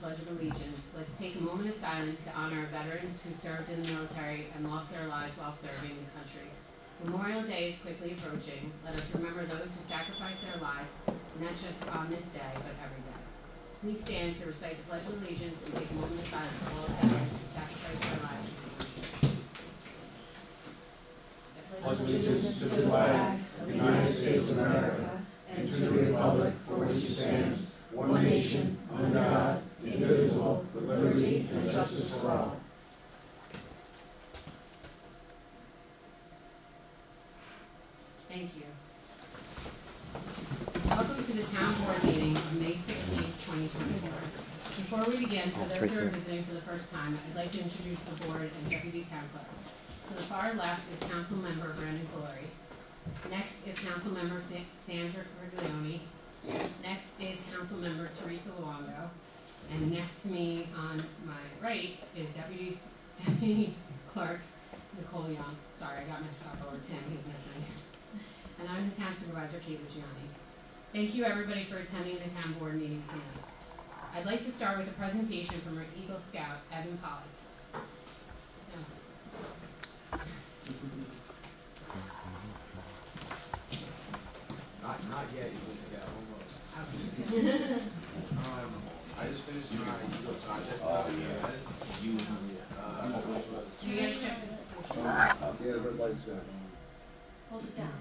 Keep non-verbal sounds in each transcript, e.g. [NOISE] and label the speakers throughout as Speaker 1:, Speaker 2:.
Speaker 1: Pledge of Allegiance, let's take a moment of silence to honor our veterans who served in the military and lost their lives while serving the country. Memorial Day is quickly approaching. Let us remember those who sacrificed their lives, not just on this day, but every day. Please stand to recite the Pledge of Allegiance and take a moment of silence for all veterans who sacrificed their lives this
Speaker 2: pledge allegiance to the flag of the United States of America and to the republic for which it stands, one nation, under God, indivisible, with liberty and justice for all.
Speaker 1: Thank you. Welcome to the town board meeting of May sixteenth, twenty twenty-four. Before we begin, for those who are visiting for the first time, I'd like to introduce the board and deputy town clerk. To the far left is council member Brandon Flory. Next is council member Sandra Corleone. Next is council member Teresa Luongo. And next to me on my right is deputy, [LAUGHS] deputy clerk Nicole Young. Sorry, I got messed up over Tim, he's missing. And I'm the town supervisor, Kate Luciani. Thank you, everybody, for attending the town board meeting tonight. I'd like to start with a presentation from our Eagle Scout, Evan Pollock.
Speaker 3: Not, not yet, Eagle Scout, almost. [LAUGHS] Um, I just finished my Eagle project, uh, yes. You, uh, which was,
Speaker 1: You gotta check.
Speaker 2: Yeah, the red light's down.
Speaker 4: Hold it down.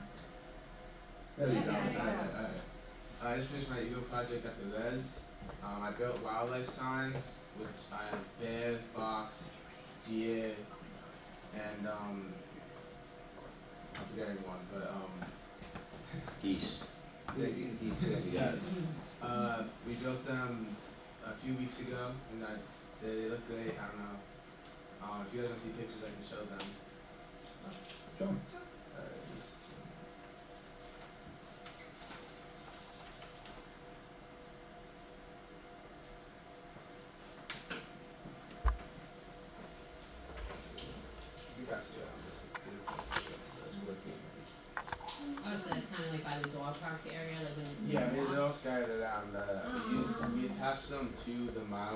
Speaker 2: There you go.
Speaker 4: Yeah,
Speaker 3: I, I, I just finished my Eagle project at the res. Um, I built wildlife signs, which I have bear, fox, deer, and, um, I'm forgetting one, but, um,
Speaker 5: Geese.
Speaker 3: Yeah, you- you said yes. Uh, we built them a few weeks ago, and I, they look great. I don't know. Um, if you guys want to see pictures, I can show them.
Speaker 2: Show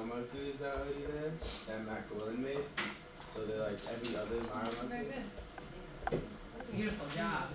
Speaker 3: mile markers that already there that Matt Gordon made. So they're like every other marker.
Speaker 1: Beautiful job.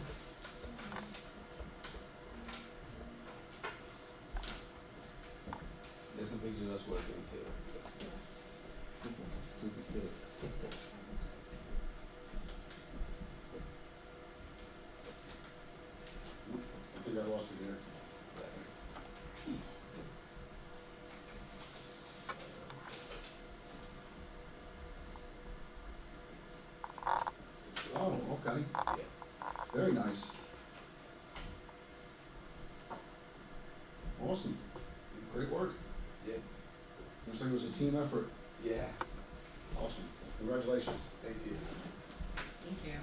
Speaker 2: Great work.
Speaker 3: Yeah.
Speaker 2: Looks like it was a team effort.
Speaker 3: Yeah.
Speaker 2: Awesome. Congratulations.
Speaker 3: Thank you.
Speaker 1: Thank you.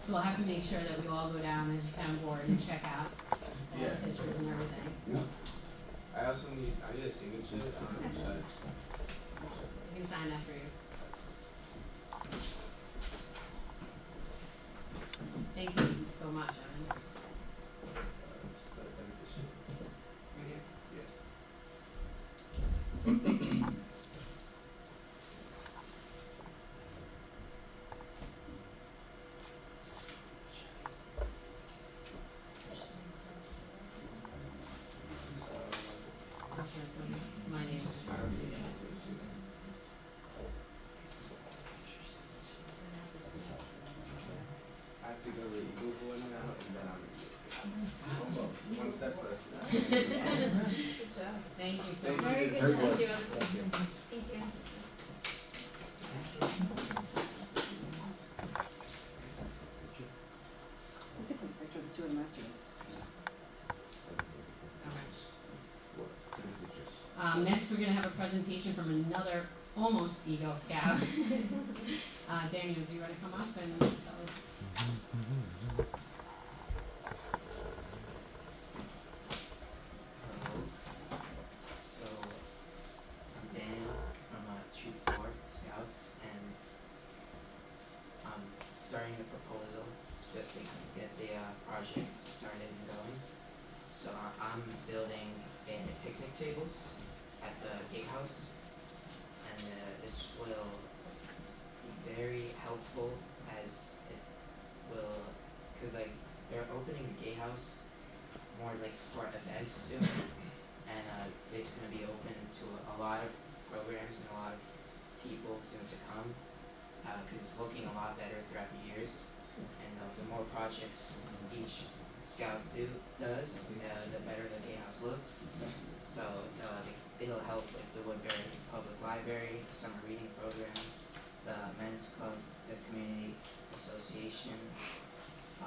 Speaker 1: So we'll have to make sure that we all go down as a town board and check out all the
Speaker 3: Yeah.
Speaker 1: pictures and everything.
Speaker 2: Yeah.
Speaker 3: I also need I need a signature. I don't know should I-
Speaker 1: I can sign that for you. Thank you so much, Next, we're gonna have a presentation from another almost Eagle Scout. [LAUGHS] Uh, Daniel, do you wanna come up and tell us?
Speaker 6: So, Daniel from uh, Troop 4 Scouts, and I'm starting a proposal just to get the uh, project started and going. So, I- I'm building abandoned picnic tables at the gatehouse. And uh, this will be very helpful as it will, cause like they're opening the gatehouse more like for events soon. And uh, it's gonna be open to a lot of programs and a lot of people soon to come. Uh, cause it's looking a lot better throughout the years. And uh, the more projects each scout do, does, uh, the better the gatehouse looks. So, uh, they- it'll help like the Woodbury Public Library, the summer reading program, the men's club, the community association, uh,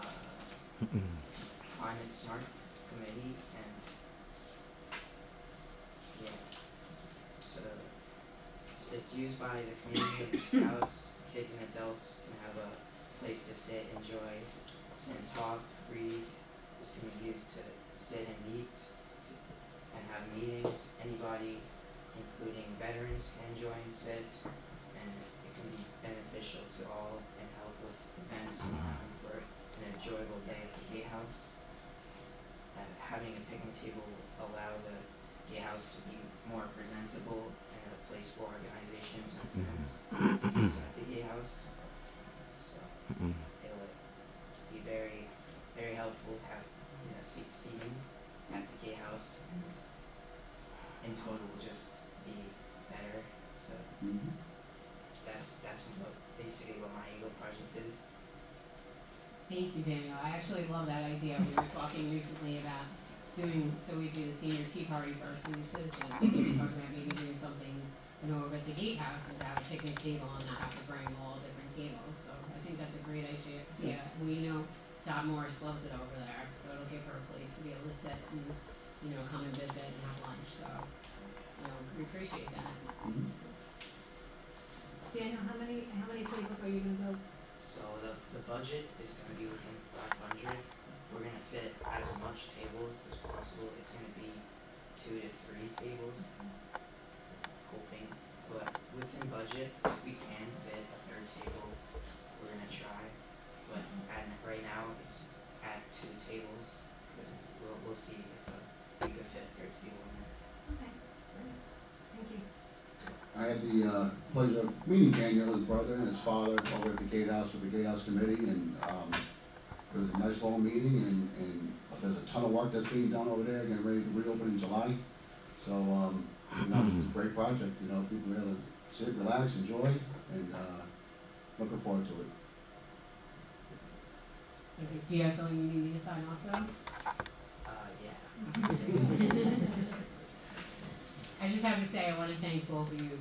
Speaker 6: climate smart committee, and yeah. So, it's, it's used by the community of the scouts, kids and adults can have a place to sit, enjoy, sit and talk, read. This can be used to sit and eat, to, and have meetings. Anybody, including veterans, can join, sit, and it can be beneficial to all and help with events um, for an enjoyable day at the gatehouse. Uh, having a picnic table will allow the gatehouse to be more presentable and a place for organizations and events to [COUGHS] use at the gatehouse. So it'll be very, very helpful to have, you know, seat seating at the gatehouse and in total will just be better. So mm-hmm. that's, that's what, basically what my Eagle project is.
Speaker 1: Thank you, Daniel. I actually love that idea. We were talking recently about doing, so we do the senior tea party for our senior citizens. We were talking about maybe doing something, you know, over at the gatehouse and to have a picnic table and not have to bring all different tables. So I think that's a great idea. Yeah, we know Dot Morris loves it over there, so it'll give her a place to be able to sit and, you know, come and visit and have lunch. So, you know, we appreciate that.
Speaker 4: Daniel, how many, how many tables are you gonna build?
Speaker 6: So the, the budget is gonna be within five hundred. We're gonna fit as much tables as possible. It's gonna be two to three tables. Hoping, but within budget, if we can fit a third table, we're gonna try. But at, right now, it's at two tables, cause we'll, we'll see if uh, we could fit a third table in there.
Speaker 4: Okay, thank you.
Speaker 2: I had the uh, pleasure of meeting Daniel, his brother and his father over at the Gatehouse with the Gatehouse Committee, and um, it was a nice long meeting, and, and there's a ton of work that's being done over there, getting ready to reopen in July. So, um, you know, it's a great project, you know, people are able to sit, relax, enjoy, and uh, looking forward to it.
Speaker 1: Do you have something you need me to sign also?
Speaker 6: Uh, yeah. [LAUGHS]
Speaker 1: I just have to say, I wanna thank both of you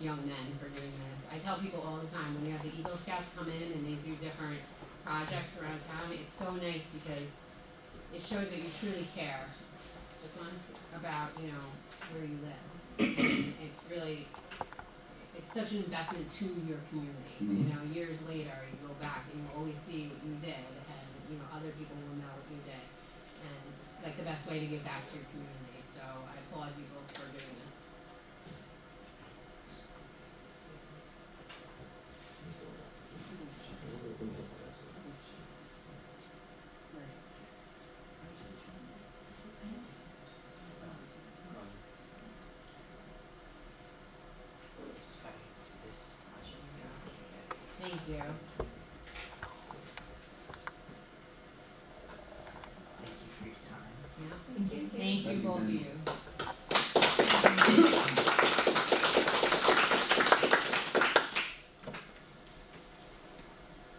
Speaker 1: young men for doing this. I tell people all the time, when you have the Eagle Scouts come in and they do different projects around town, it's so nice because it shows that you truly care, this one, about, you know, where you live. It's really, it's such an investment to your community, you
Speaker 2: Mhm.
Speaker 1: know, years later, you go back and you always see what you did and, you know, other people will know what you did. And it's like the best way to give back to your community, so I applaud you both for doing this.
Speaker 6: Just gotta get this project down. Okay.
Speaker 1: Thank you.
Speaker 6: Thank you for your time.
Speaker 1: Yeah.
Speaker 4: Thank you.
Speaker 1: Thank you,
Speaker 2: Thank you,
Speaker 1: both of
Speaker 2: Dan.
Speaker 1: you.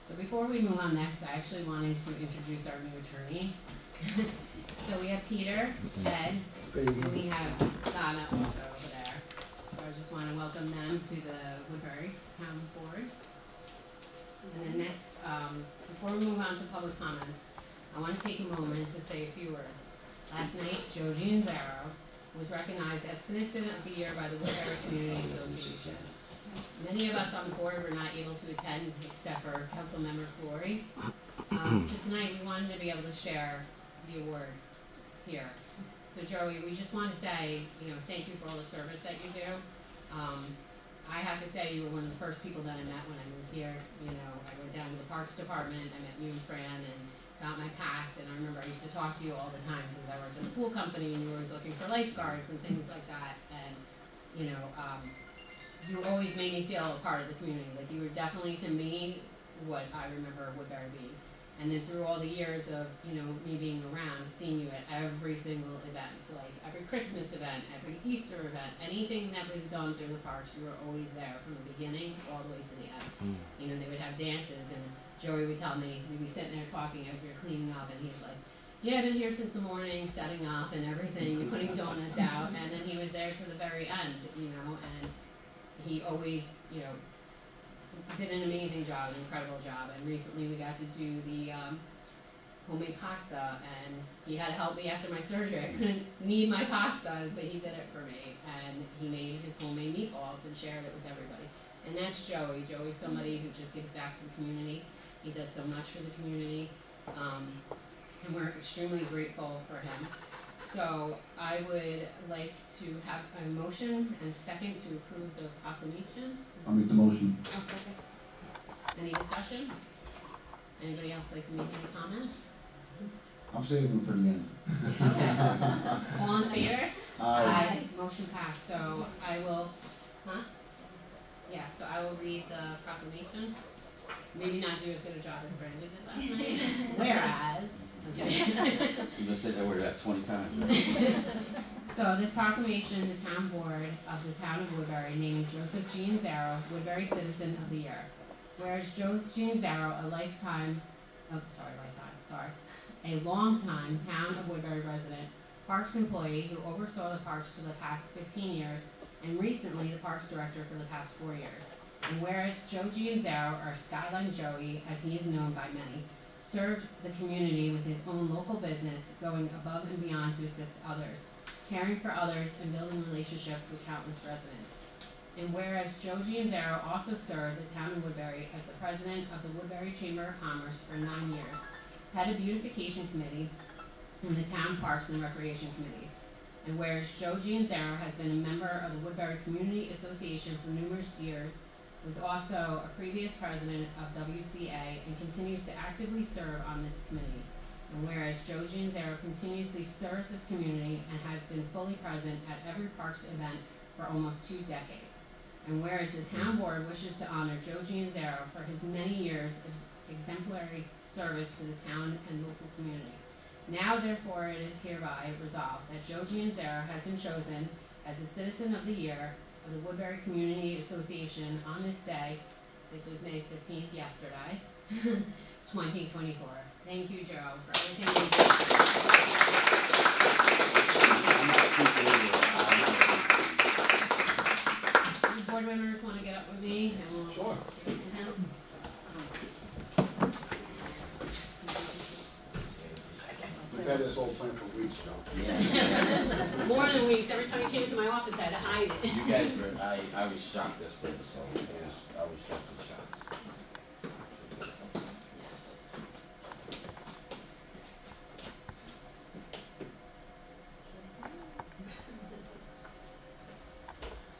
Speaker 1: So before we move on next, I actually wanted to introduce our new attorney. [LAUGHS] So we have Peter, Ed, and we have Donna also over there. So I just wanna welcome them to the Woodbury Town Board. And then next, um, before we move on to public comments, I wanna take a moment to say a few words. Last night, Joe Gianzaro was recognized as Citizen of the Year by the Woodbury Community Association. Many of us on the board were not able to attend except for Councilmember Flory. Um, so tonight, we wanted to be able to share the award here. So Joey, we just wanna say, you know, thank you for all the service that you do. Um, I have to say, you were one of the first people that I met when I moved here, you know, I went down to the Parks Department, I met you and Fran, and got my pass, and I remember I used to talk to you all the time because I worked in a pool company, and you were always looking for lifeguards and things like that. And you know, um, you always made me feel a part of the community. Like you were definitely to me what I remember Woodbury being. And then through all the years of, you know, me being around, seeing you at every single event, like every Christmas event, every Easter event, anything that was done through the parks, you were always there from the beginning all the way to the end. Hmm. You know, they would have dances and Joey would tell me, we'd be sitting there talking as we were cleaning up and he's like, yeah, I've been here since the morning, setting up and everything, and putting donuts out, and then he was there to the very end, you know, and he always, you know, did an amazing job, an incredible job. And recently we got to do the um, homemade pasta, and he had to help me after my surgery. I couldn't knead my pasta, so he did it for me. And he made his homemade meatballs and shared it with everybody. And that's Joey. Joey's somebody who just gives back to the community. He does so much for the community, um, and we're extremely grateful for him. So I would like to have a motion and a second to approve the proclamation.
Speaker 2: I'll make the motion.
Speaker 1: I'll second. Any discussion? Anybody else like to make any comments?
Speaker 2: I'm saving them for the end.
Speaker 1: Okay. All in favor?
Speaker 2: Aye.
Speaker 1: Motion passed, so I will, huh? Yeah, so I will read the proclamation. Maybe not do as good a job as Brandon did last night. [LAUGHS] Whereas, okay.
Speaker 5: You gonna say that word about twenty times? [LAUGHS]
Speaker 1: So this proclamation, the town board of the town of Woodbury naming Joseph Gianzaro Woodbury Citizen of the Year. Whereas Joseph Gianzaro, a lifetime, oh, sorry, lifetime, sorry, a longtime town of Woodbury resident, parks employee who oversaw the parks for the past fifteen years, and recently the parks director for the past four years. And whereas Joe Gianzaro, or Skyline Joey, as he is known by many, served the community with his own local business, going above and beyond to assist others caring for others, and building relationships with countless residents. And whereas Joe Gianzaro also served the town of Woodbury as the president of the Woodbury Chamber of Commerce for nine years, head of beautification committee, and the town parks and recreation committees. And whereas Joe Gianzaro has been a member of the Woodbury Community Association for numerous years, was also a previous president of WCA, and continues to actively serve on this committee. And whereas Joe Gianzaro continuously serves this community and has been fully present at every parks event for almost two decades. And whereas the town board wishes to honor Joe Gianzaro for his many years of exemplary service to the town and local community. Now therefore it is hereby resolved that Joe Gianzaro has been chosen as the Citizen of the Year the Woodbury Community Association on this day, this was May fifteenth, yesterday, [LAUGHS] twenty twenty-four. Thank you, Joe, for everything you do. The board members wanna get up with me and we'll
Speaker 2: Sure.
Speaker 1: give it to him?
Speaker 2: We've had this whole plan for weeks, Joe.
Speaker 5: Yeah.
Speaker 1: More than weeks, every time you came into my to hide it.
Speaker 5: You guys were, I, I was shocked this thing, so it was, I was definitely shocked.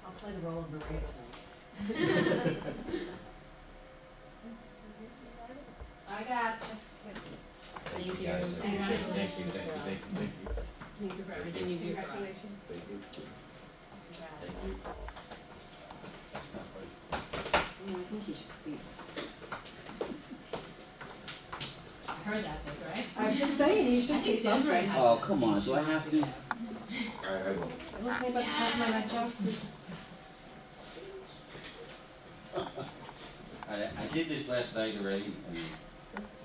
Speaker 7: I'll play the role of Maria tonight. I got
Speaker 1: Thank you.
Speaker 5: guys, I appreciate it, thank you, thank you, thank you, thank you,
Speaker 1: Thank you for everything you do for us.
Speaker 7: Congratulations.
Speaker 5: thank you, thank you.
Speaker 7: Yeah, I think you should speak.
Speaker 1: I heard that, that's right.
Speaker 7: I'm just saying, you
Speaker 1: I
Speaker 7: should
Speaker 1: think
Speaker 7: say
Speaker 1: Desiree
Speaker 7: something.
Speaker 1: Has
Speaker 5: Oh, come on, do I have to?
Speaker 1: give.
Speaker 2: I, I will.
Speaker 7: Will say about the top my head,
Speaker 5: I, I did this last night already, and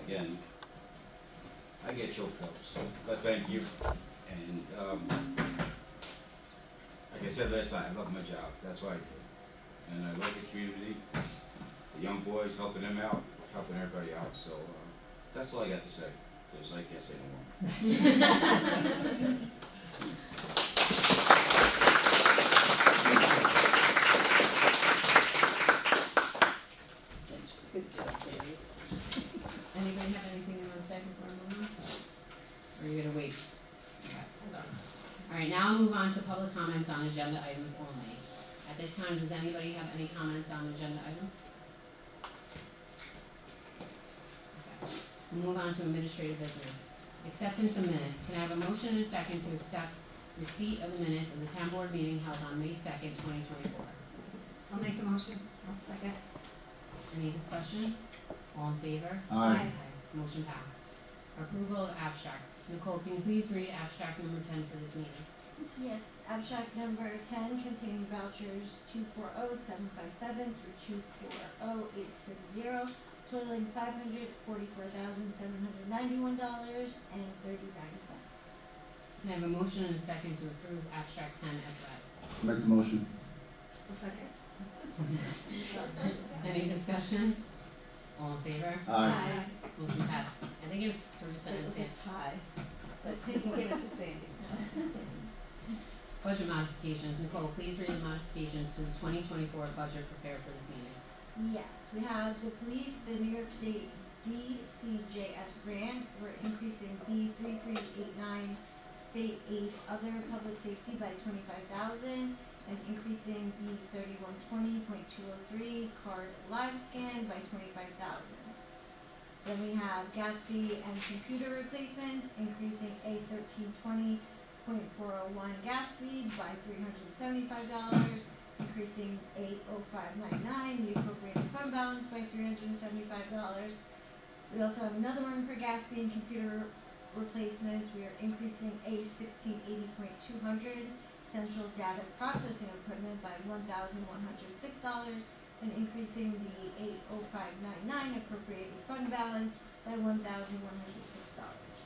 Speaker 5: again, I get choked up, so, but thank you. And, um, like I said last night, I love my job, that's why I do. it. And I love the community, the young boys, helping them out, helping everybody out, so, uh, that's all I got to say, cause I can't say no more.
Speaker 1: Anybody have anything you wanna say before I move on? Or are you gonna wait? On. Alright, now I'll move on to public comments on agenda items only. At this time, does anybody have any comments on agenda items? Okay. Move on to administrative business. Acceptance of minutes. Can I have a motion and a second to accept receipt of the minutes of the town board meeting held on May second, twenty twenty-four?
Speaker 4: I'll make the motion. I'll second.
Speaker 1: Any discussion? All in favor?
Speaker 2: Aye.
Speaker 1: Motion passed. Approval of abstract. Nicole, can you please read abstract number ten for this meeting?
Speaker 8: Yes, abstract number ten containing vouchers two four oh seven five seven through two four oh eight six zero totaling five hundred forty-four thousand seven hundred ninety-one dollars and thirty-nine cents.
Speaker 1: Can I have a motion and a second to approve abstract ten as read?
Speaker 2: Make the motion.
Speaker 4: I'll second. [LAUGHS]
Speaker 1: Any discussion? All in favor?
Speaker 2: Aye.
Speaker 1: Motion passed. I think it was Teresa
Speaker 8: It
Speaker 1: and
Speaker 8: was
Speaker 1: Sam.
Speaker 8: a tie, but they can give it to Sandy.
Speaker 1: Budget modifications. Nicole, please read the modifications to the twenty twenty-four budget prepared for this meeting.
Speaker 8: Yes, we have the police, the New York State DCJS grant, we're increasing B three three eight nine state aid other public safety by twenty-five thousand and increasing B thirty-one twenty point two oh three card live scan by twenty-five thousand. Then we have Gatsby and computer replacements, increasing A thirteen twenty point four oh one gas speed by three hundred seventy-five dollars increasing eight oh five nine nine, the appropriated fund balance by three hundred and seventy-five dollars. We also have another one for gas and computer replacements, we are increasing A sixteen eighty point two hundred, central data processing equipment by one thousand one hundred six dollars, and increasing the eight oh five nine nine appropriated fund balance by one thousand one hundred six dollars.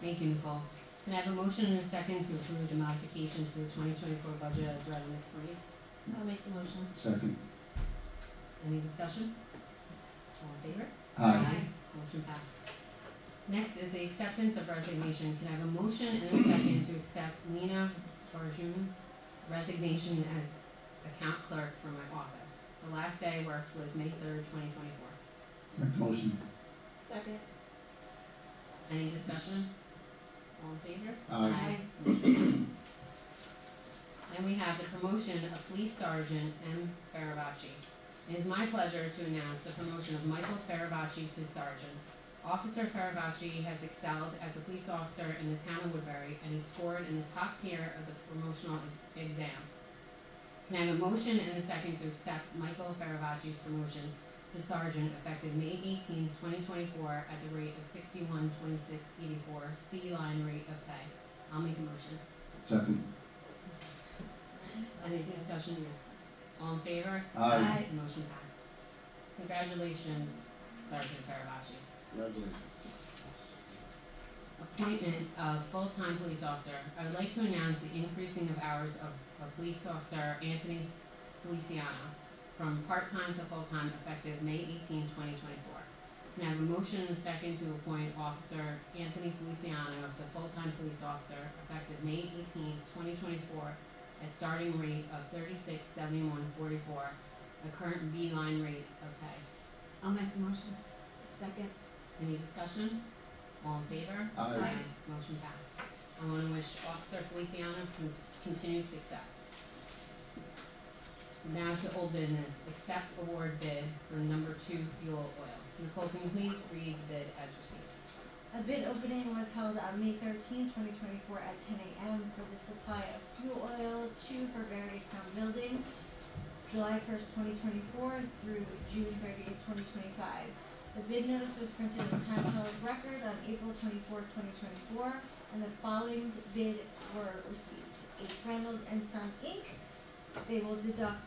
Speaker 1: Thank you, Nicole. Can I have a motion and a second to approve the modifications to the twenty twenty-four budget as read on this meeting?
Speaker 8: I'll make the motion.
Speaker 2: Second.
Speaker 1: Any discussion? All in favor?
Speaker 2: Aye.
Speaker 1: Motion passed. Next is the acceptance of resignation. Can I have a motion and a second to accept Lena Farjun resignation as account clerk for my office? The last day I worked was May third, twenty twenty-four.
Speaker 2: Make the motion.
Speaker 8: Second.
Speaker 1: Any discussion? All in favor?
Speaker 2: Aye.
Speaker 1: Motion. Then we have the promotion of Police Sergeant M. Farabacci. It is my pleasure to announce the promotion of Michael Farabacci to Sergeant. Officer Farabacci has excelled as a police officer in the town of Woodbury and he scored in the top tier of the promotional exam. Can I have a motion and a second to accept Michael Farabacci's promotion to Sergeant effective May 18, 2024, at the rate of sixty-one twenty-six eighty-four, C line rate of pay? I'll make a motion.
Speaker 2: Second.
Speaker 1: Any discussion here? All in favor?
Speaker 2: Aye.
Speaker 1: Motion passed. Congratulations, Sergeant Farabacci.
Speaker 2: Congratulations.
Speaker 1: Appointment of full-time police officer. I would like to announce the increasing of hours of, of police officer Anthony Feliciano from part-time to full-time effective May 18, 2024. Can I have a motion and a second to appoint Officer Anthony Feliciano to full-time police officer effective May 18, 2024, at starting rate of thirty-six seventy-one forty-four, the current B line rate of pay.
Speaker 4: I'll make the motion.
Speaker 8: Second.
Speaker 1: Any discussion? All in favor?
Speaker 2: Aye.
Speaker 1: Motion passed. I wanna wish Officer Feliciano continued success. So now to old business, accept award bid for number two fuel oil. Nicole, can you please read the bid as received?
Speaker 8: A bid opening was held on May 13, 2024 at ten AM for the supply of fuel oil to for various town buildings, July first, twenty twenty-four through June thirtieth, twenty twenty-five. The bid notice was printed in the Times Herald Record on April 24, twenty twenty-four, and the following bid were received. H. Reynolds and Son Inc. They will deduct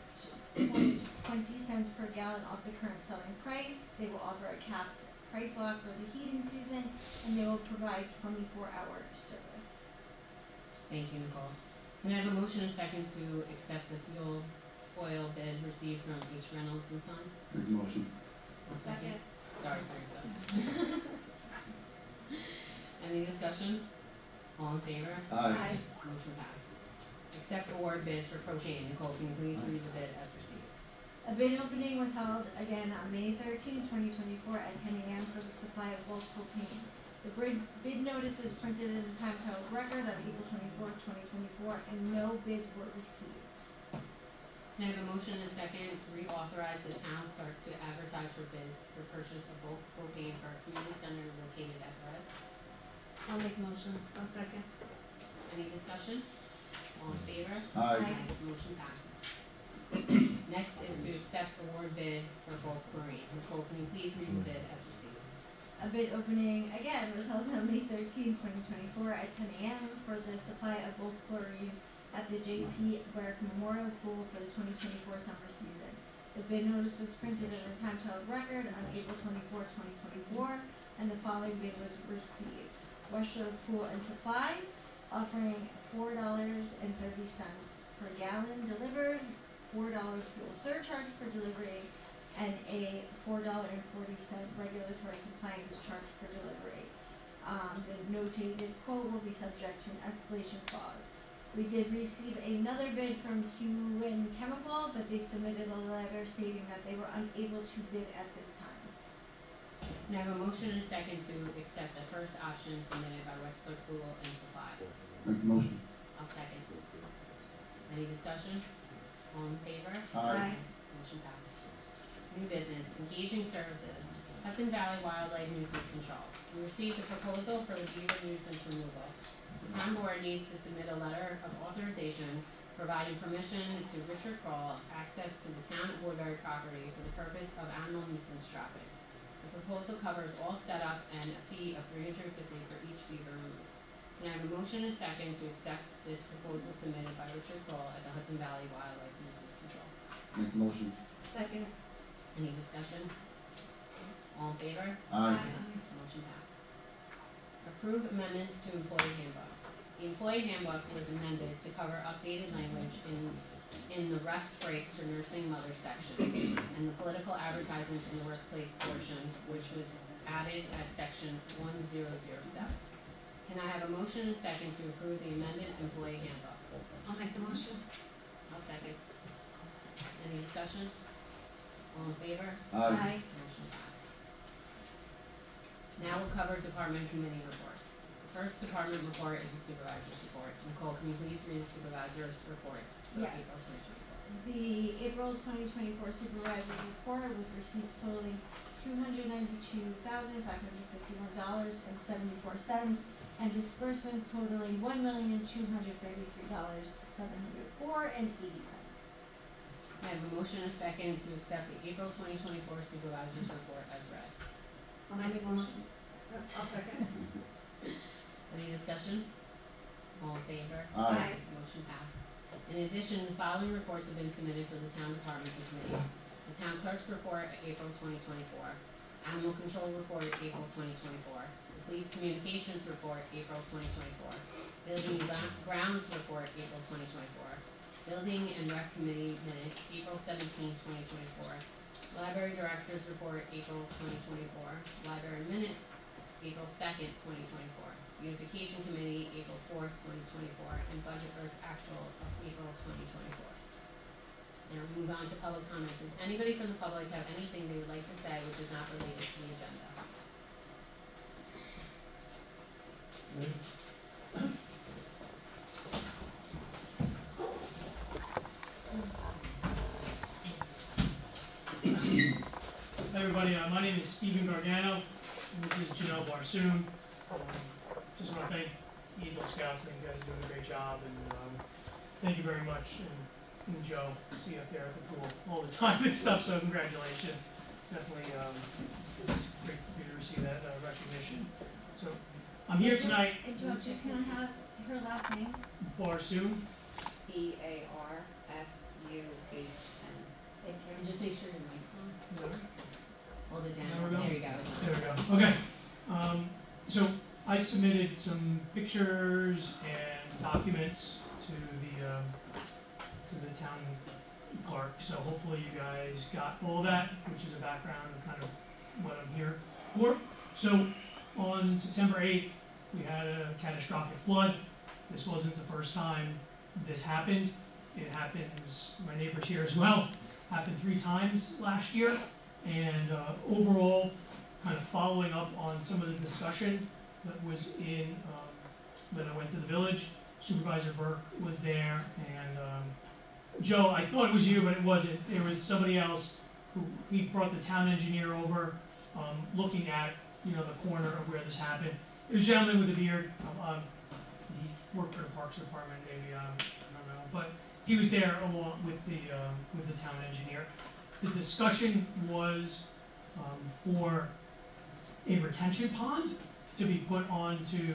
Speaker 8: 20 20 cents per gallon off the current selling price. They will offer a capped price lock for the heating season, and they will provide twenty-four hour service.
Speaker 1: Thank you, Nicole. Can I have a motion and a second to accept the fuel oil bid received from H. Reynolds and Son?
Speaker 2: Make the motion.
Speaker 1: A Sorry, Teresa. [LAUGHS] Any discussion? All in favor?
Speaker 2: Aye. Aye.
Speaker 1: Motion passed. Accept award bid for propane. Nicole, can you please read the bid as received?
Speaker 8: A bid opening was held again on May 13, 2024 at ten AM for the supply of bulk propane. The bid, bid notice was printed in the Times Herald Record on April 24, twenty twenty-four, and no bids were received.
Speaker 1: Can I have a motion and a second to reauthorize the town clerk to advertise for bids for purchase of bulk propane for a community center located at Perez?
Speaker 4: I'll make a motion. I'll second.
Speaker 1: Any discussion? All in favor?
Speaker 2: Aye.
Speaker 1: Motion passed. [CLEARS THROAT] Next is to accept award bid for bulk chlorine. Nicole, can you please read the bid as received?
Speaker 8: A bid opening again was held on May 13, 2024, at ten AM for the supply of bulk chlorine at the J.P. Burke Memorial Pool for the twenty twenty-four summer season. The bid notice was printed in the Times Herald Record on April 24, 2024, and the following bid was received. West Shore Pool and Supply offering four dollars and thirty cents per gallon delivered, four dollars fuel surcharge per delivery, and a four dollar and forty cent regulatory compliance charge per delivery. Um, the notated quote will be subject to an escalation clause. We did receive another bid from Hewin Chemical, but they submitted a letter stating that they were unable to bid at this time.
Speaker 1: Can I have a motion and a second to accept the first option submitted by Wexler Pool and Supply?
Speaker 2: Make the motion.
Speaker 1: I'll second. Any discussion? All in favor?
Speaker 2: Aye.
Speaker 1: Motion passed. New business, engaging services, Hudson Valley Wildlife Nuisance Control. We received a proposal for the beaver nuisance removal. The town board needs to submit a letter of authorization providing permission to Richard Kroll access to the town of Woodbury property for the purpose of animal nuisance trapping. The proposal covers all setup and a fee of three hundred fifty for each beaver removed. Can I have a motion and a second to accept this proposal submitted by Richard Kroll at the Hudson Valley Wildlife Nuisance Control?
Speaker 2: Make the motion.
Speaker 4: Second.
Speaker 1: Any discussion? All in favor?
Speaker 2: Aye.
Speaker 1: Motion passed. Approve amendments to employee handbook. The employee handbook was amended to cover updated language in, in the rest breaks for nursing mother section and the political advertisements in the workplace portion, which was added as section one zero zero seven. Can I have a motion and a second to approve the amended employee handbook?
Speaker 4: I'll make the motion.
Speaker 1: I'll second. Any discussion? All in favor?
Speaker 2: Aye.
Speaker 1: Motion passed. Now we'll cover department committee reports. The first department report is the supervisor's report. Nicole, can you please read the supervisor's report for
Speaker 8: Yeah.
Speaker 1: April twenty twenty-four?
Speaker 8: The April twenty twenty-four supervisor's report with receipts totaling two hundred ninety-two thousand five hundred fifty-one dollars and seventy-four cents and disbursements totaling one million two hundred thirty-three dollars seven hundred four and eighty cents.
Speaker 1: I have a motion and a second to accept the April twenty twenty-four supervisor's report as read.
Speaker 4: I'll make a motion. Uh, I'll second. [LAUGHS]
Speaker 1: Any discussion? All in favor?
Speaker 2: Aye.
Speaker 1: Motion passed. In addition, the following reports have been submitted for the town departments and committees. The town clerk's report, April twenty twenty-four. Animal control report, April twenty twenty-four. Police communications report, April twenty twenty-four. Building and grounds report, April twenty twenty-four. Building and rec committee minutes, April 17, 2024. Library director's report, April twenty twenty-four. Library minutes, April second, twenty twenty-four. Beautification Committee, April fourth, twenty twenty-four, and Budget versus Actual of April twenty twenty-four. Now we move on to public comments. Does anybody from the public have anything they would like to say which is not related to the agenda?
Speaker 9: Hi everybody, uh, my name is Stephen Gargano, and this is Janelle Barsuhn. Um, Just wanna thank Eagle Scouts, I think you guys are doing a great job, and, um, thank you very much, and, and Joe, see you up there at the pool all the [LAUGHS] time and stuff, so congratulations. Definitely, um, it's great for you to receive that, uh, recognition. So, I'm here tonight,
Speaker 8: Interruption, can I have her last name?
Speaker 9: Barsuhn,
Speaker 7: B A R S U H N.
Speaker 8: Thank
Speaker 1: And just make sure your mic's on.
Speaker 9: is that right?
Speaker 1: Hold it
Speaker 9: There we
Speaker 1: down.
Speaker 9: go.
Speaker 1: There you go.
Speaker 9: There we go, okay. Um, so I submitted some pictures and documents to the, um, to the town clerk, so hopefully you guys got all that, which is a background of kind of what I'm here for. So on September eighth, we had a catastrophic flood. This wasn't the first time this happened. It happens, my neighbor's here as well, happened three times last year. And uh, overall, kind of following up on some of the discussion that was in, um, when I went to the village, Supervisor Burke was there and, um, Joe, I thought it was you, but it wasn't, it was somebody else who, he brought the town engineer over, um, looking at, you know, the corner of where this happened. It was a gentleman with a beard, um, um, he worked for the Parks Department, maybe, um, I don't know, but he was there along with the, um, with the town engineer. The discussion was, um, for a retention pond to be put onto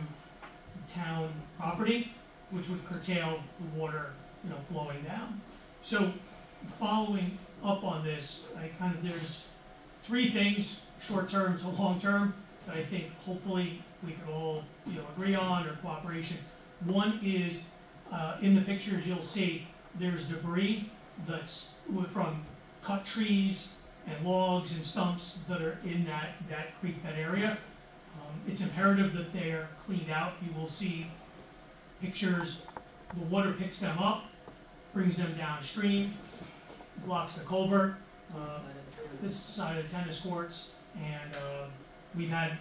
Speaker 9: town property, which would curtail the water, you know, flowing down. So, following up on this, I kind of, there's three things, short-term to long-term, that I think hopefully we could all, you know, agree on or cooperation. One is, uh, in the pictures you'll see, there's debris that's from cut trees and logs and stumps that are in that, that creek bed area. Um, it's imperative that they're cleaned out, you will see pictures, the water picks them up, brings them downstream, blocks the culvert, uh, this side of the tennis courts, and, uh, we've had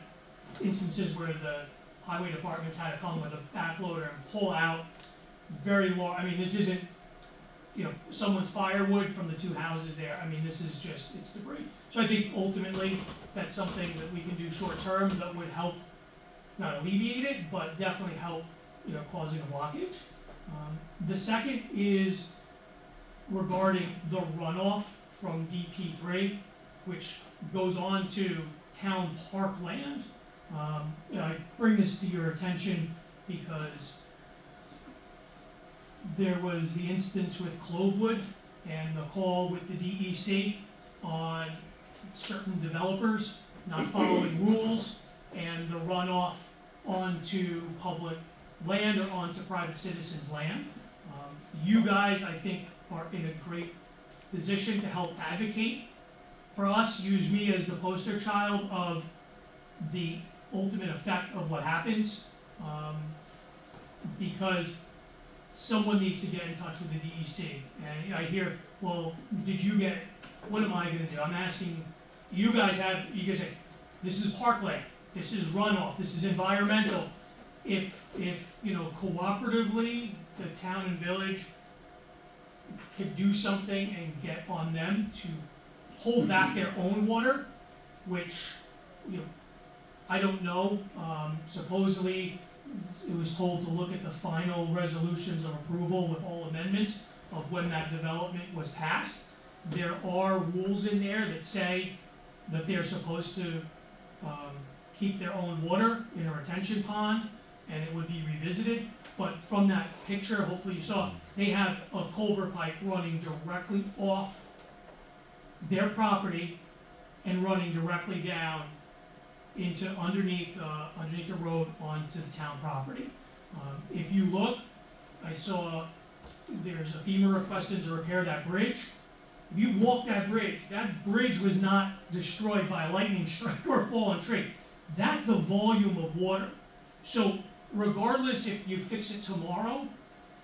Speaker 9: instances where the highway department's had to come with a backloader and pull out very large, I mean, this isn't, you know, someone's firewood from the two houses there, I mean, this is just, it's debris. So I think ultimately, that's something that we can do short term that would help, not alleviate it, but definitely help, you know, causing a blockage. Um, the second is regarding the runoff from DP three, which goes on to town park land. Um, I bring this to your attention because there was the instance with Clovewood and the call with the DEC on certain developers not [COUGHS] following rules and the runoff onto public land or onto private citizens' land. Um, you guys, I think, are in a great position to help advocate for us, use me as the poster child of the ultimate effect of what happens. Um, because someone needs to get in touch with the DEC. And I hear, well, did you get, what am I gonna do? I'm asking, you guys have, you guys say, this is parkland, this is runoff, this is environmental. If, if, you know, cooperatively, the town and village could do something and get on them to hold back their own water, which, you know, I don't know, um, supposedly, it was told to look at the final resolutions of approval with all amendments of when that development was passed. There are rules in there that say that they're supposed to, um, keep their own water in a retention pond, and it would be revisited. But from that picture, hopefully you saw, they have a culvert pipe running directly off their property and running directly down into underneath, uh, underneath the road onto the town property. Um, if you look, I saw there's a FEMA requested to repair that bridge. If you walk that bridge, that bridge was not destroyed by a lightning [LAUGHS] strike or a fallen tree. That's the volume of water. So regardless if you fix it tomorrow,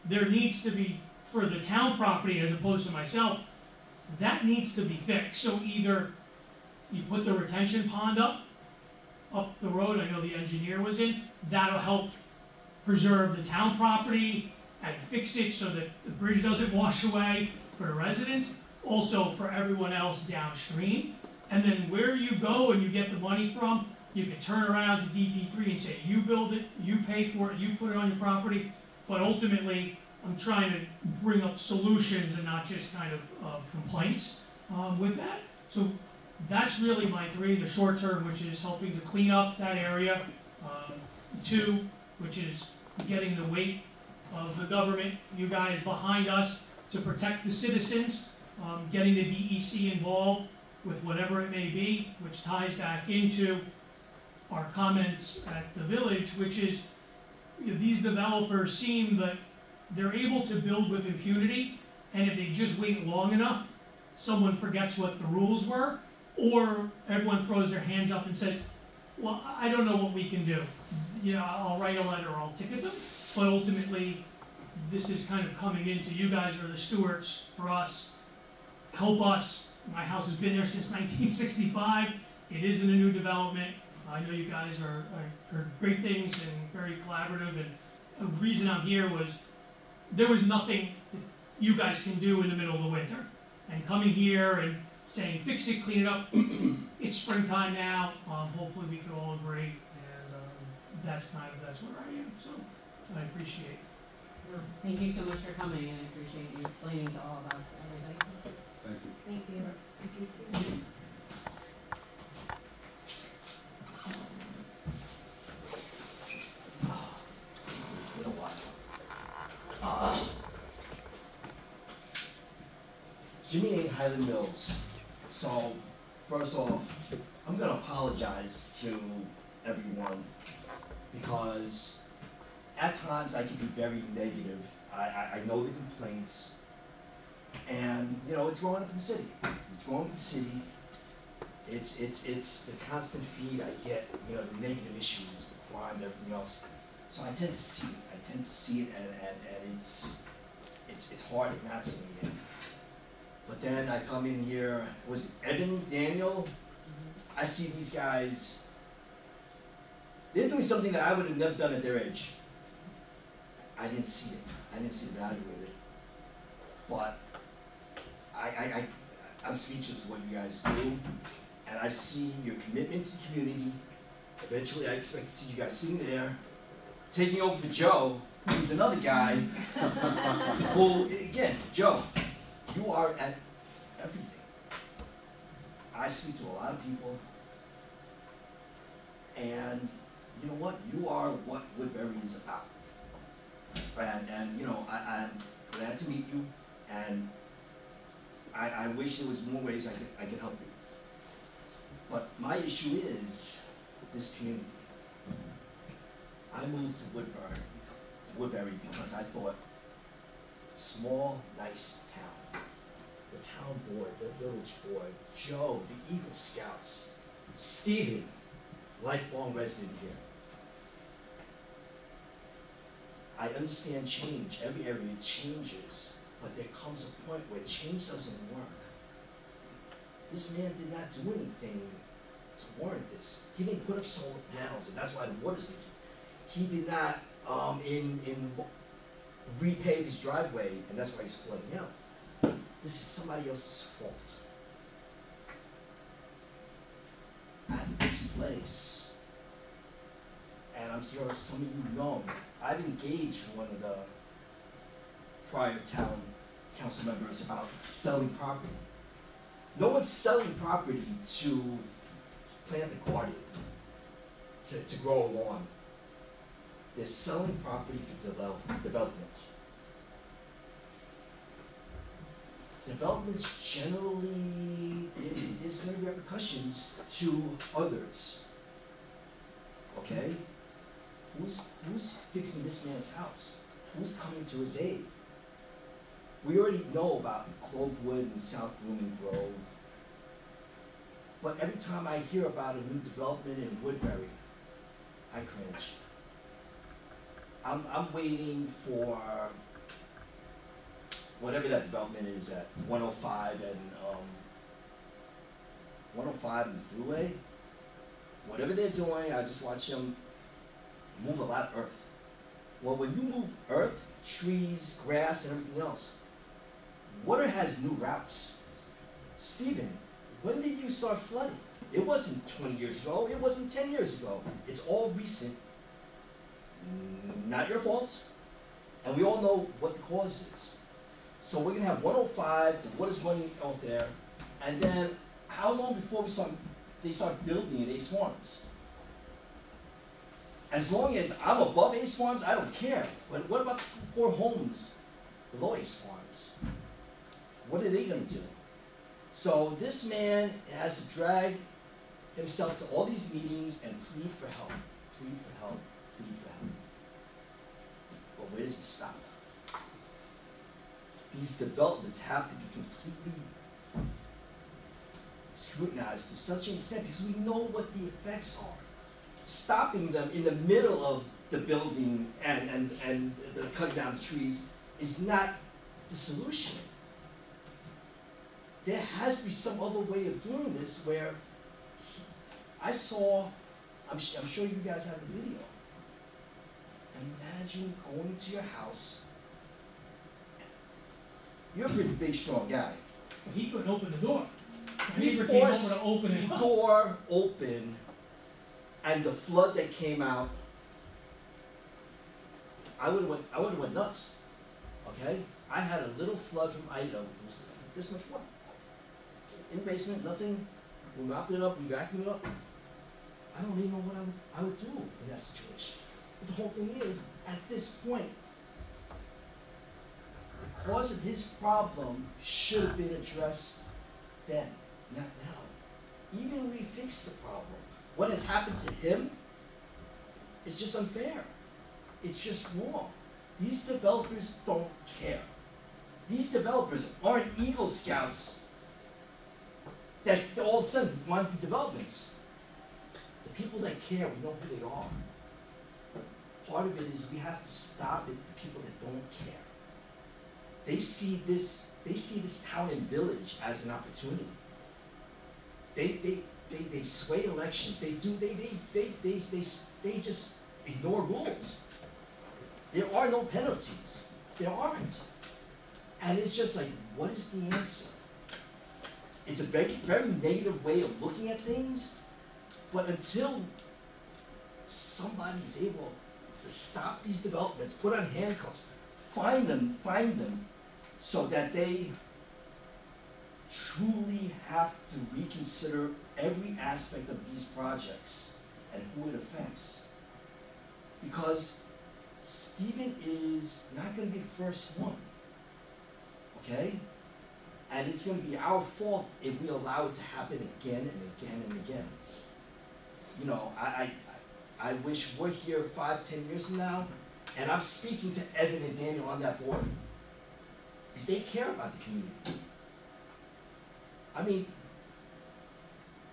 Speaker 9: there needs to be, for the town property as opposed to myself, that needs to be fixed. So either you put the retention pond up, up the road, I know the engineer was in, that'll help preserve the town property and fix it so that the bridge doesn't [LAUGHS] wash away for the residents, also for everyone else downstream. And then where you go and you get the money from, you can turn around to DP three and say, you build it, you pay for it, you put it on your property. But ultimately, I'm trying to bring up solutions and not just kind of, of complaints, um, with that. So that's really my three, the short term, which is helping to clean up that area. Um, two, which is getting the weight of the government, you guys behind us to protect the citizens, um, getting the DEC involved with whatever it may be, which ties back into our comments at the village, which is, you know, these developers seem that they're able to build with impunity, and if they just wait long enough, someone forgets what the rules were, or everyone throws their hands up and says, well, I don't know what we can do. You know, I'll write a letter, or I'll ticket them, but ultimately, this is kind of coming into, you guys are the stewards for us. Help us, my house has been there since nineteen sixty-five, it isn't a new development. I know you guys are, are, are great things and very collaborative, and the reason I'm here was, there was nothing, that you guys can do in the middle of the winter. And coming here and saying, fix it, clean it up, [CLEARS THROAT] it's springtime now, um, hopefully we can all agree, and, um, that's kind of, that's where I am, so, I appreciate it.
Speaker 1: Thank you so much for coming and I appreciate you explaining to all of us everything.
Speaker 2: Thank you.
Speaker 4: Thank you. Thank you, Steve.
Speaker 10: You know what? Uh, Jimmy ain't Highland Mills. So, first off, I'm gonna apologize to everyone because at times I can be very negative. I, I, I know the complaints. And, you know, it's growing up in the city. It's growing up in the city. It's, it's, it's the constant feed I get, you know, the negative issues, the crime, everything else. So I tend to see it. I tend to see it, and, and, and it's, it's, it's hard not seeing it. But then I come in here, was it Evan, Daniel? Mm-hmm. I see these guys. They're doing something that I would have never done at their age. I didn't see it. I didn't see the value of it. But I, I, I, I'm speechless of what you guys do, and I see your commitment to the community. Eventually, I expect to see you guys sitting there, taking over for Joe, who's another guy [LAUGHS] who, again, Joe, you are at everything. I speak to a lot of people, and you know what? You are what Woodbury is about. And, and you know, I, I'm glad to meet you, and I, I wish there was more ways I could, I could help you. But my issue is this community. I moved to Woodbury, Woodbury because I thought small, nice town. The town board, the village board, Joe, the Eagle Scouts, Stephen, lifelong resident here. I understand change. Every area changes, but there comes a point where change doesn't work. This man did not do anything to warrant this. He didn't put up solar panels, and that's why the water's leaking. He did not um, in in repave his driveway, and that's why he's flooding out. This is somebody else's fault. At this place, and I'm sure some of you know, I've engaged one of the prior town council members about selling property. No one's selling property to plant the garden, to, to grow a lawn. They're selling property for develop, developments. Developments generally, there- there's gonna be repercussions to others. Okay? Who's, who's fixing this man's house? Who's coming to his aid? We already know about Clovewood and South Blooming Grove. But every time I hear about a new development in Woodbury, I cringe. I'm, I'm waiting for whatever that development is at one oh five and, um, one oh five and the. Whatever they're doing, I just watch them move a lot of earth. Well, when you move earth, trees, grass, and everything else, water has new routes. Stephen, when did you start flooding? It wasn't 20 years ago, it wasn't 10 years ago. It's all recent. Not your fault. And we all know what the cause is. So we're gonna have 105, the water's running out there, and then how long before we start, they start building in Ace Farms? As long as I'm above Ace Farms, I don't care. But what about the poor homes below Ace Farms? What are they gonna do? So this man has to drag himself to all these meetings and plead for help, plead for help. Where does it stop? These developments have to be completely scrutinized to such an extent because we know what the effects are. Stopping them in the middle of the building and, and, and the cutting down the trees is not the solution. There has to be some other way of doing this where I saw, I'm, I'm sure you guys have the video. Imagine going to your house you're a pretty big, strong guy.
Speaker 9: He couldn't open the door.
Speaker 10: He
Speaker 9: neighbor
Speaker 10: forced
Speaker 9: to open
Speaker 10: the
Speaker 9: it
Speaker 10: door open, and the flood that came out, I would've went, I would've went nuts, okay? I had a little flood from Ida, it was this much water. In the basement, nothing, we mopped it up, we vacuumed it up. I don't even know what I would, I would do in that situation. The whole thing is, at this point, the cause of his problem should have been addressed then, not now. Even if we fix the problem. What has happened to him is just unfair. It's just wrong. These developers don't care. These developers aren't Eagle Scouts that all of a sudden want to be developments. The people that care, we know who they are. Part of it is we have to stop it, the people that don't care. They see this, they see this town and village as an opportunity. They, they, they, they sway elections, they do, they, they, they, they, they, they just ignore rules. There are no penalties, there aren't. And it's just like, what is the answer? It's a very, very negative way of looking at things, but until somebody's able to stop these developments, put on handcuffs, find them, find them, so that they truly have to reconsider every aspect of these projects and who it affects. Because Stephen is not gonna be the first one, okay? And it's gonna be our fault if we allow it to happen again and again and again. You know, I, I, I wish we're here five, ten years from now, and I'm speaking to Evan and Daniel on that board. Because they care about the community. I mean,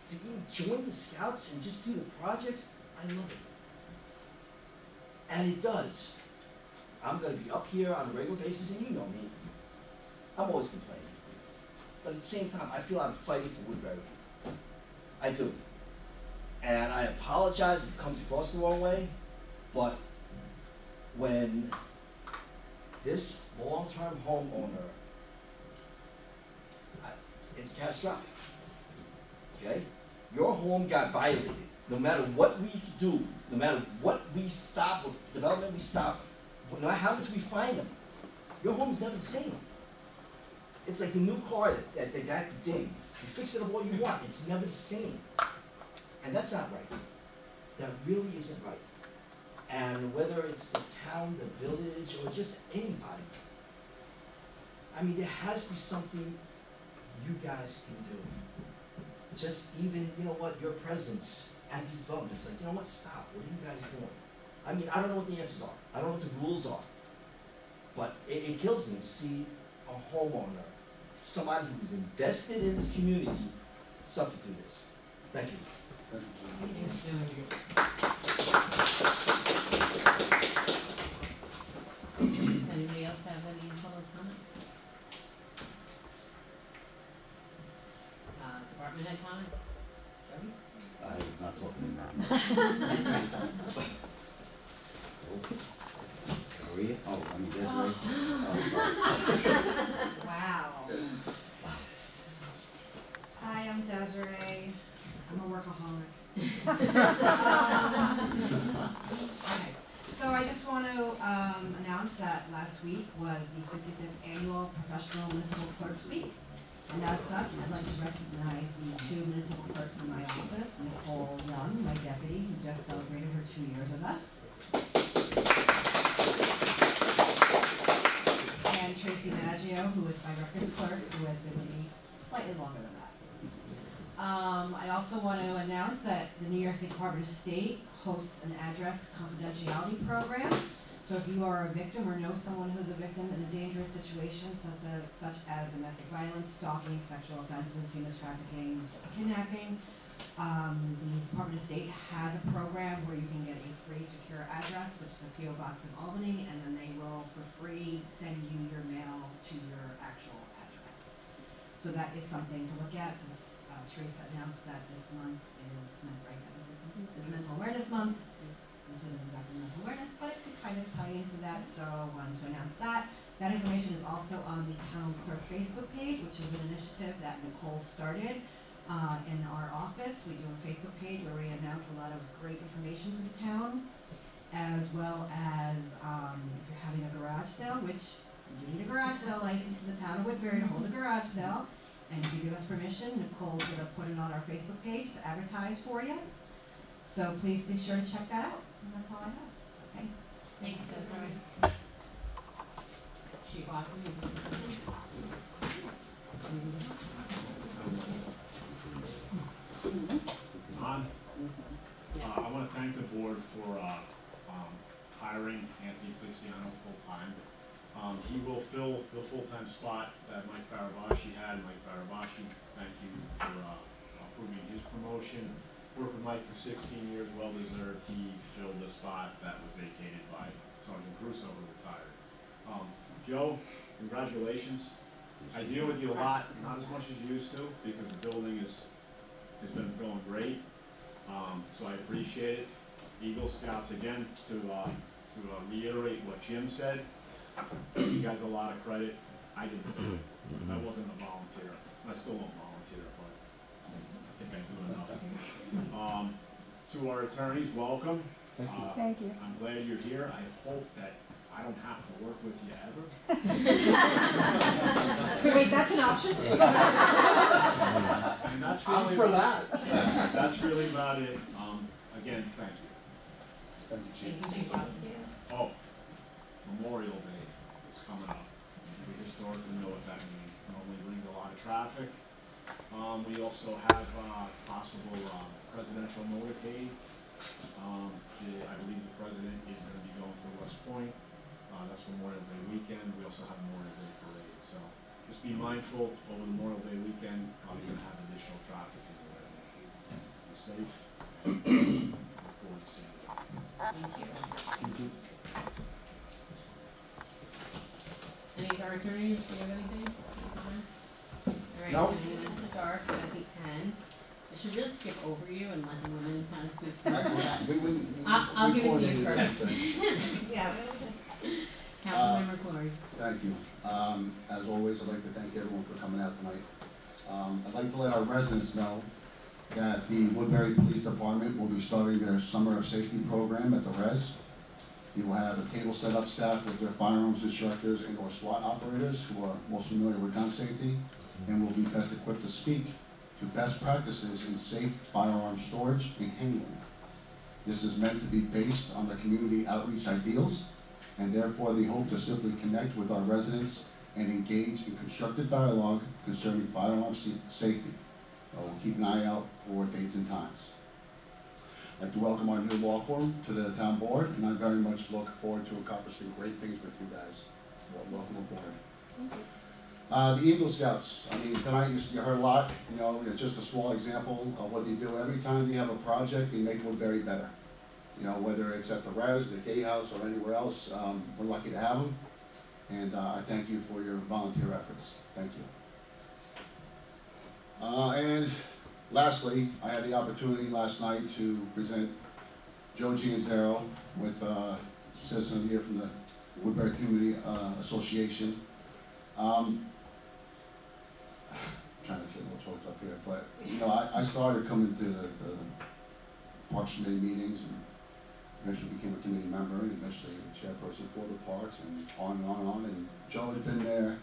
Speaker 10: to join the scouts and just do the projects, I love it. And it does. I'm gonna be up here on a regular basis, and you know me. I'm always complaining. But at the same time, I feel I'm fighting for Woodbury. I do. And I apologize if it comes across the wrong way, but when this long-term homeowner, it's catastrophic. Okay? Your home got violated. No matter what we do, no matter what we stop, what development we stop, no matter how much we find them, your home is never the same. It's like the new car that, that they got to ding. You fix it up all you want, it's never the same. And that's not right. That really isn't right. And whether it's the town, the village, or just anybody, I mean, there has to be something you guys can do. Just even, you know what, your presence at these developments, like, you know what, stop, what are you guys doing? I mean, I don't know what the answers are, I don't know what the rules are. But it, it kills me to see a homeowner, somebody who's invested in this community, suffer through this. Thank you.
Speaker 1: Does anybody else have any public comments? Uh, department head comments?
Speaker 2: I'm not talking about. Maria? Oh, I mean Desiree. Oh, sorry.
Speaker 4: Wow. Hi, I'm Desiree. I'm a workaholic. [LAUGHS] Okay, so I just want to um, announce that last week was the fifty-fifth annual Professional Municipal Clerks Week. And as such, I'd like to recognize the two municipal clerks in my office, Nicole Young, my deputy, who just celebrated her two years with us. And Tracy Maggio, who is my records clerk, who has been with me slightly longer than that. Um, I also want to announce that the New York State Department of State hosts an address confidentiality program. So if you are a victim or know someone who's a victim in a dangerous situation such as, such as domestic violence, stalking, sexual offenses, human trafficking, kidnapping, um, the Department of State has a program where you can get a free secure address, which is a PO box in Albany, and then they will for free send you your mail to your actual address. So that is something to look at, since uh, Teresa announced that this month is, right, that is this is Mental Awareness Month. This isn't exactly mental awareness, but it could kind of tie into that, so I wanted to announce that. That information is also on the town clerk Facebook page, which is an initiative that Nicole started uh, in our office. We do a Facebook page where we announce a lot of great information for the town, as well as um, if you're having a garage sale, which you need a garage sale license in the town of Woodbury to hold a garage sale. And if you give us permission, Nicole's gonna put it on our Facebook page to advertise for you. So please be sure to check that out. And that's all I have. Thanks.
Speaker 1: Thanks, Desiree. Chief Watson, would you like to say?
Speaker 11: On,
Speaker 1: Yes.
Speaker 11: uh, I wanna thank the board for, uh, um, hiring Anthony Feliciano full-time. Um, he will fill the full-time spot that Mike Farabashi had. Mike Farabashi, thank you for, uh, approving his promotion. Worked with Mike for sixteen years, well deserved. He filled the spot that was vacated by Sergeant Crusoe, who retired. Um, Joe, congratulations. I deal with you a lot, not as much as you used to, because the building is, has been going great. Um, so I appreciate it. Eagle Scouts, again, to, uh, to uh, reiterate what Jim said, you guys a lot of credit. I didn't do it. I wasn't a volunteer. I still don't volunteer, but I think I do enough. Um, to our attorneys, welcome. Thank you.
Speaker 7: Thank you.
Speaker 11: I'm glad you're here. I hope that I don't have to work with you ever. [LAUGHS]
Speaker 4: Wait, that's an option?
Speaker 11: And that's
Speaker 2: I'm
Speaker 11: really.
Speaker 2: for that.
Speaker 11: That's really about it. Um, again, thank you.
Speaker 2: Thank you, Chief.
Speaker 1: Thank you,
Speaker 11: Oh, Memorial Day is coming up. We historically know what that means. It Normally brings a lot of traffic. Um, we also have, uh, possible, uh, presidential motorcade. Um, the, I believe the president is gonna be going to West Point. Uh, that's Memorial Day weekend. We also have Memorial Day parade, so just be mindful over the Memorial Day weekend, probably gonna have additional traffic in the way. Be safe. Look forward to seeing you.
Speaker 1: Thank you. Any of our attorneys, do you have anything. Alright,
Speaker 2: No.
Speaker 1: I'm gonna start at the end. I should really skip over you and let the women kind of speak through that.
Speaker 2: We- we- we-
Speaker 1: I'll- I'll give it to you
Speaker 2: coordinated
Speaker 1: first. [LAUGHS]
Speaker 4: Yeah.
Speaker 1: Councilmember Corey.
Speaker 2: Thank you. Um, as always, I'd like to thank everyone for coming out tonight. Um, I'd like to let our residents know that the Woodbury Police Department will be starting their Summer of Safety program at the Res. You will have a table set up staff with their firearms instructors and or SWAT operators who are most familiar with gun safety and will be best equipped to speak to best practices in safe firearm storage and handling. This is meant to be based on the community outreach ideals and therefore the hope to simply connect with our residents and engage in constructive dialogue concerning firearm safety. Uh, We'll keep an eye out for dates and times. I'd like to welcome our new law firm to the town board, and I very much look forward to accomplishing great things with you guys. Well, Welcome aboard. Uh, the Eagle Scouts, I mean, tonight you, you heard a lot, you know, it's just a small example of what they do. Every time they have a project, they make Woodbury better. You know, whether it's at the Res, the Gatehouse, or anywhere else, um, we're lucky to have them. And, uh, I thank you for your volunteer efforts. Thank you. Uh, and lastly, I had the opportunity last night to present Joe Gianzaro with, uh, Citizen of the Year from the Woodbury Community, uh, Association. Um, [SIGHS] trying to get a little choked up here, but, you know, I, I started coming to the, the Parks Committee meetings and eventually became a committee member and eventually the chairperson for the parks and on and on and on. And Joe had been there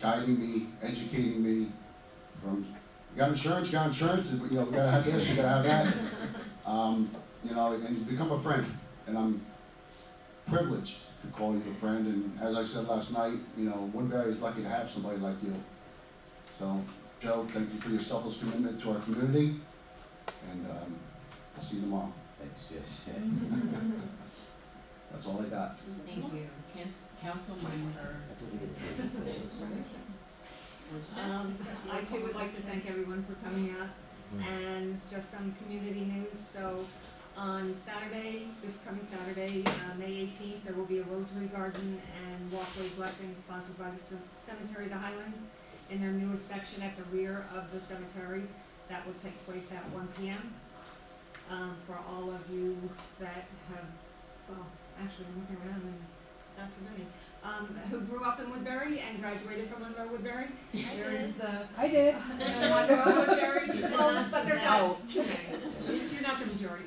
Speaker 2: guiding me, educating me from, you got insurance, you got insurance, you know, we gotta have this, we gotta have that. Um, you know, and you become a friend, and I'm privileged to call you a friend, and as I said last night, you know, Woodbury is lucky to have somebody like you. So, Joe, thank you for your selfless commitment to our community, and, um, I'll see you tomorrow.
Speaker 5: Thanks, yes. [LAUGHS]
Speaker 2: That's all I got.
Speaker 1: Thank you. Can- Councilmember. [LAUGHS]
Speaker 12: Um, I too would like to thank everyone for coming out and just some community news, so on Saturday, this coming Saturday, uh, May eighteenth, there will be a rosary garden and walkway blessing sponsored by the Ce- Cemetery of the Highlands in their newest section at the rear of the cemetery, that will take place at one P M. Um, for all of you that have, well, actually, I'm looking around and not too many, um, who grew up in Woodbury and graduated from Monroe Woodbury. There is the
Speaker 4: I did. [LAUGHS]
Speaker 12: Monroe Woodbury, [LAUGHS] well, but there's
Speaker 4: now.
Speaker 12: not too many. [LAUGHS] You're not the majority.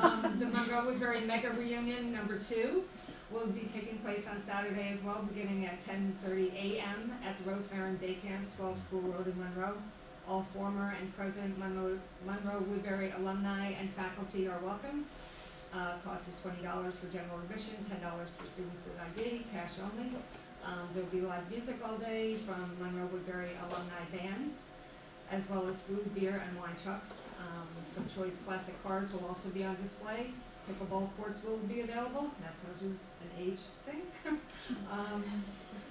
Speaker 12: Um, the Monroe Woodbury Mega Reunion Number Two will be taking place on Saturday as well, beginning at ten thirty AM at the Rose Baron Day Camp, twelve School Road in Monroe. All former and present Monroe, Monroe Woodbury alumni and faculty are welcome. Uh, cost is twenty dollars for general admission, ten dollars for students with ID, cash only. Um, there'll be live music all day from Monroe Woodbury alumni bands, as well as food, beer, and wine trucks. Um, some choice classic cars will also be on display. Pickleball courts will be available, that tells you an age thing. [LAUGHS] Um,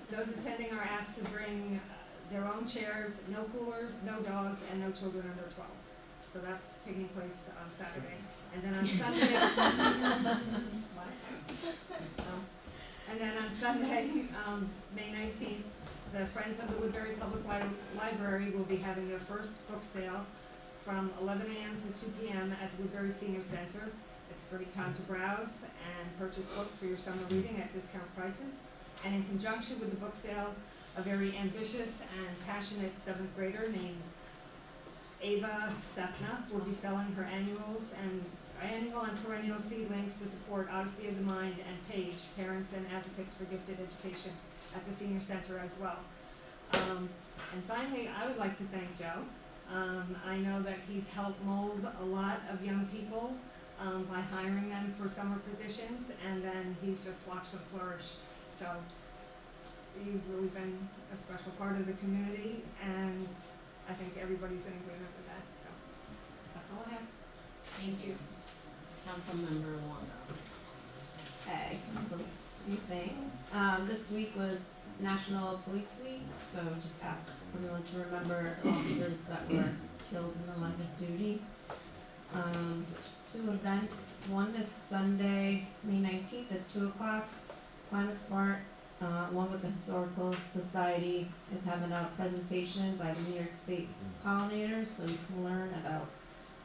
Speaker 12: those attending are asked to bring uh, their own chairs, no coolers, no dogs, and no children under twelve. So that's taking place on Saturday. And then on Sunday. [LAUGHS] And then on Sunday, um, May nineteenth, the Friends of the Woodbury Public Li- Library will be having their first book sale from eleven AM to two PM at the Woodbury Senior Center. It's a great time to browse and purchase books for your summer reading at discount prices. And in conjunction with the book sale, a very ambitious and passionate seventh grader named Ava Sefna will be selling her annuals and annual and perennial seedlings to support Odyssey of the Mind and PAGE, Parents and Advocates for Gifted Education, at the senior center as well. Um, and finally, I would like to thank Joe. Um, I know that he's helped mold a lot of young people um, by hiring them for summer positions, and then he's just watched them flourish. So you've really been a special part of the community, and I think everybody's in agreement with that. So that's all I have.
Speaker 1: Thank you. Councilmember Wanda.
Speaker 13: Okay, a few things. Um, this week was National Police Week, so just ask everyone to remember officers that were killed in the line of duty. Um, two events, one this Sunday, May nineteenth at two o'clock, Climate Smart, uh, along with the Historical Society is having a presentation by the New York State pollinators, so you can learn about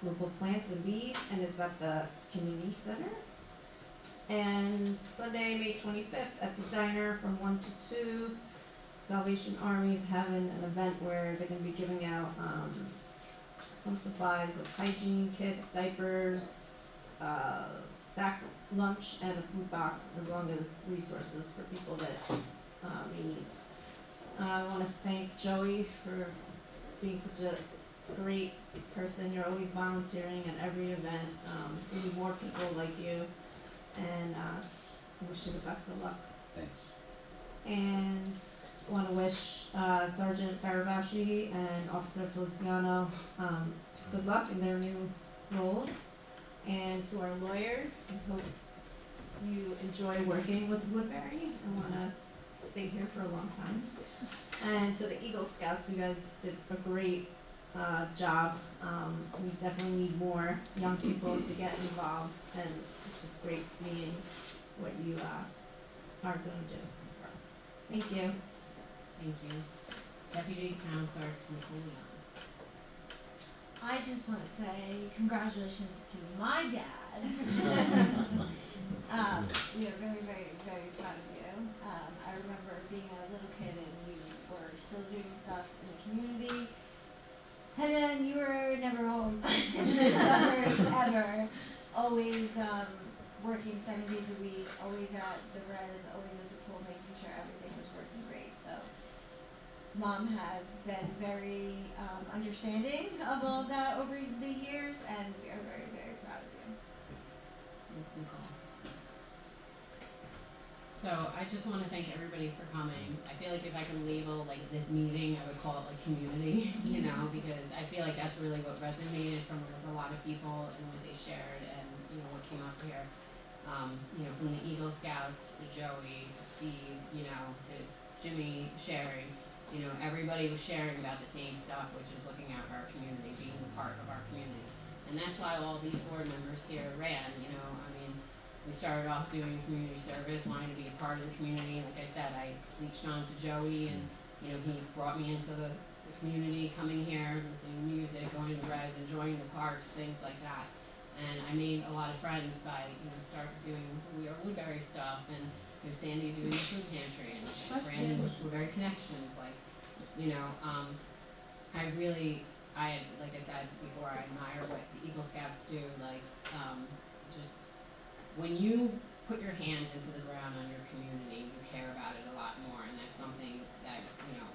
Speaker 13: local plants and bees, and it's at the community center. And Sunday, May twenty-fifth, at the diner from one to two, Salvation Army is having an event where they're gonna be giving out, um, some supplies of hygiene kits, diapers, uh, sack lunch and a food box, as long as resources for people that, uh, may need. I wanna thank Joey for being such a great person, you're always volunteering at every event, um, we need more people like you, and, uh, I wish you the best of luck.
Speaker 2: Thanks.
Speaker 13: And I wanna wish, uh, Sergeant Farabashi and Officer Feliciano, um, good luck in their new roles. And to our lawyers, we hope you enjoy working with Woodbury and wanna stay here for a long time. And to the Eagle Scouts, you guys did a great uh, job. Um, we definitely need more young people to get involved, and it's just great seeing what you uh, are going to do for us. Thank you.
Speaker 1: Thank you. Deputy Town Clerk Nicole Leon.
Speaker 8: I just wanna say congratulations to my dad. [LAUGHS] Um, we are very, very, very proud of you. Um, I remember being a little kid and you were still doing stuff in the community. And then you were never home in the summers ever. Always, um, working seven days a week, always at the res, always at the pool, making sure everything was working great, so. Mom has been very, um, understanding of all of that over the years and we are very, very proud of you.
Speaker 1: Thanks, Nicole. So I just wanna thank everybody for coming. I feel like if I could label like this meeting, I would call it like community, [LAUGHS] you know, because I feel like that's really what resonated from a lot of people and what they shared and, you know, what came up here. Um, you know, from the Eagle Scouts to Joey, to Steve, you know, to Jimmy sharing, you know, everybody was sharing about the same stuff, which is looking out for our community, being a part of our community. And that's why all these board members here ran, you know, I mean, we started off doing community service, wanting to be a part of the community. Like I said, I reached on to Joey and, you know, he brought me into the, the community, coming here, listening to music, going to the res, enjoying the parks, things like that. And I made a lot of friends by, you know, start doing We Are Woodbury stuff and, there's Sandy doing the food pantry, and
Speaker 13: That's
Speaker 1: Brandon, we're very connections, like, you know, um, I really, I, like I said before, I admire what the Eagle Scouts do, like, um, just, when you put your hands into the ground on your community, you care about it a lot more, and that's something that, you know,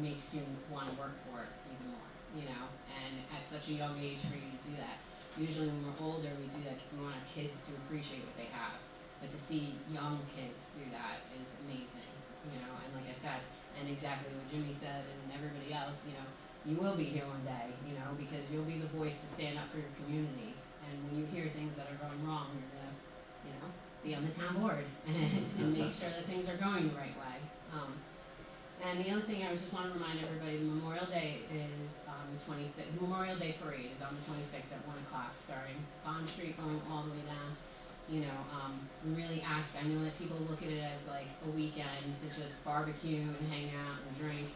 Speaker 1: makes you wanna work for it even more, you know, and at such a young age for you to do that. Usually when we're older, we do that because we want our kids to appreciate what they have, but to see young kids do that is amazing, you know, and like I said, and exactly what Jimmy said and everybody else, you know, you will be here one day, you know, because you'll be the voice to stand up for your community, and when you hear things that are going wrong, you're gonna, you know, be on the town board [LAUGHS] and, make sure that things are going the right way. Um, and the other thing I just wanna remind everybody, Memorial Day is on the twenty-sixth, Memorial Day Parade is on the twenty-sixth at one o'clock, starting Bond Street going all the way down. You know, um, really ask, I know that people look at it as like a weekend to just barbecue and hang out and drink.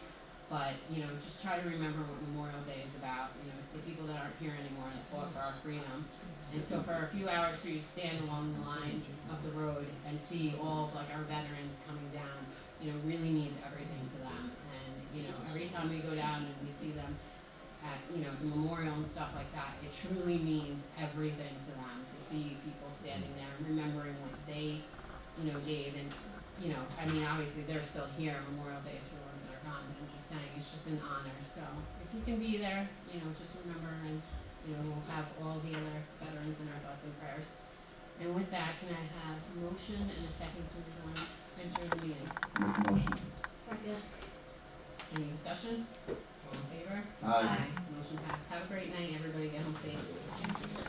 Speaker 1: But, you know, just try to remember what Memorial Day is about, you know, it's the people that aren't here anymore that fought for our freedom. And so for a few hours for you to stand along the line of the road and see all of like our veterans coming down, you know, really means everything to them. And, you know, every time we go down and we see them at, you know, the memorial and stuff like that, it truly means everything to them to see people standing there and remembering what they, you know, gave and, you know, I mean, obviously they're still here, Memorial Day is for the ones that are gone, but I'm just saying, it's just an honor, so if you can be there, you know, just remember and, you know, we'll have all the other veterans in our thoughts and prayers. And with that, can I have a motion and a second to adjourn, enter the meeting?
Speaker 2: Make a motion.
Speaker 13: Second.
Speaker 1: Any discussion? All in favor?
Speaker 2: Aye.
Speaker 1: Motion passed. Have a great night, everybody. Get home safe.